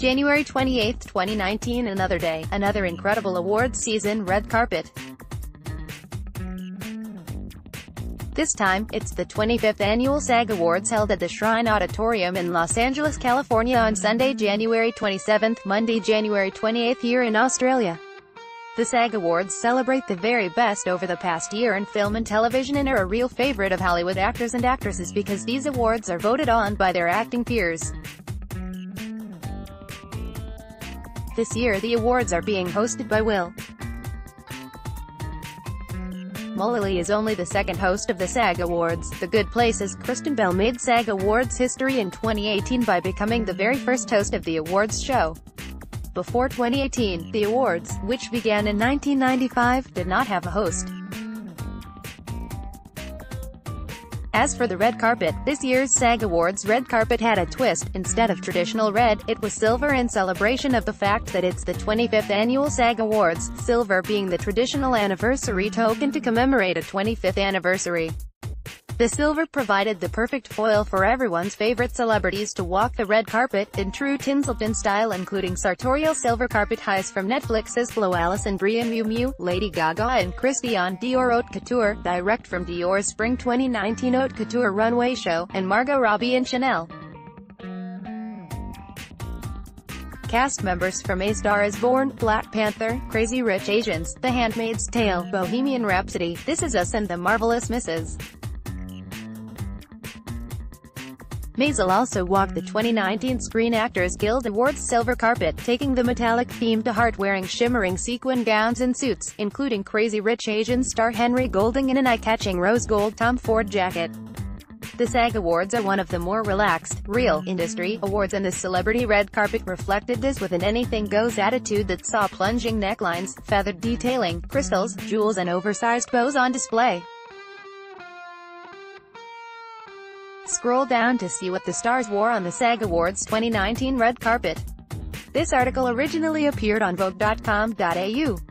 January 28, 2019 Another day, another incredible awards season red carpet. This time, it's the 25th annual SAG Awards held at the Shrine Auditorium in Los Angeles, California on Sunday, January 27, Monday, January 28 here in Australia. The SAG Awards celebrate the very best over the past year in film and television and are a real favorite of Hollywood actors and actresses because these awards are voted on by their acting peers. This year the awards are being hosted by Will. Mullally is only the second host of the SAG Awards. The Good Place's Kristen Bell made SAG Awards history in 2018 by becoming the very first host of the awards show. Before 2018, the awards, which began in 1995, did not have a host. As for the red carpet, this year's SAG Awards red carpet had a twist. Instead of traditional red, it was silver in celebration of the fact that it's the 25th annual SAG Awards, silver being the traditional anniversary token to commemorate a 25th anniversary. The silver provided the perfect foil for everyone's favorite celebrities to walk the red carpet, in true Tinseltown style including sartorial silver carpet highs from Netflix's Flo Alison Brie Miu Miu, Lady Gaga and Christian Dior Haute Couture, direct from Dior's Spring 2019 Haute Couture runway show, and Margot Robbie and Chanel. Cast members from A Star is Born, Black Panther, Crazy Rich Asians, The Handmaid's Tale, Bohemian Rhapsody, This Is Us and The Marvelous Mrs. Maisel also walked the 2019 Screen Actors Guild Awards silver carpet, taking the metallic theme to heart wearing shimmering sequin gowns and suits, including Crazy Rich Asian star Henry Golding in an eye-catching rose gold Tom Ford jacket. The SAG Awards are one of the more relaxed, real, industry awards and the celebrity red carpet reflected this with an anything-goes attitude that saw plunging necklines, feathered detailing, crystals, jewels and oversized bows on display. Scroll down to see what the stars wore on the SAG Awards 2019 red carpet. This article originally appeared on Vogue.com.au.